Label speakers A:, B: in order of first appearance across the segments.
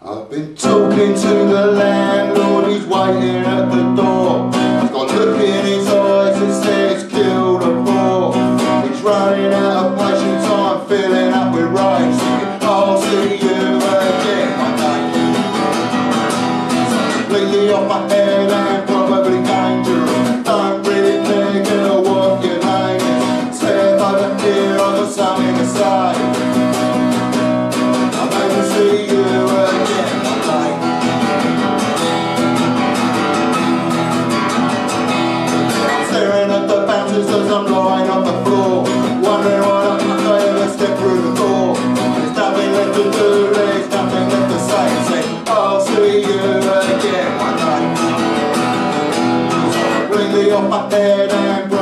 A: I've been talking to the landlord, he's waiting at the door. He's got look in his eyes that says kill the poor. He's running out of patience, I'm filling up with rage. Singing, I'll see you again one day. It's completely off my head and probably dangerous. Don't really care, girl, what your name. Step over here, I've got something to say. To nothing left to say Say, I'll see you again one off my head and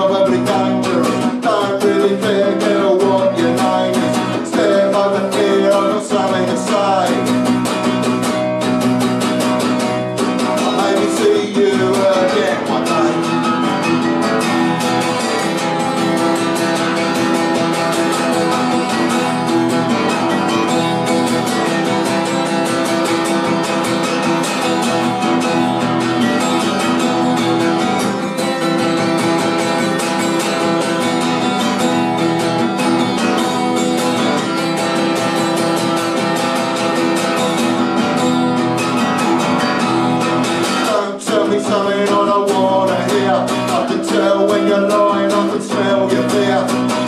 A: I can smell your fear.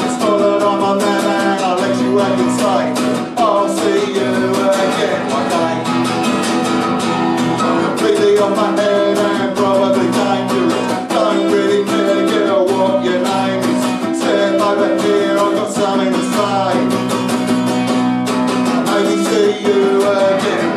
A: It's not that I'm a madman, I'll you. I'll see you again one. I'm completely my head and probably dangerous. Don't really care, what your name is. Step over here, I've got something to say. Maybe see you again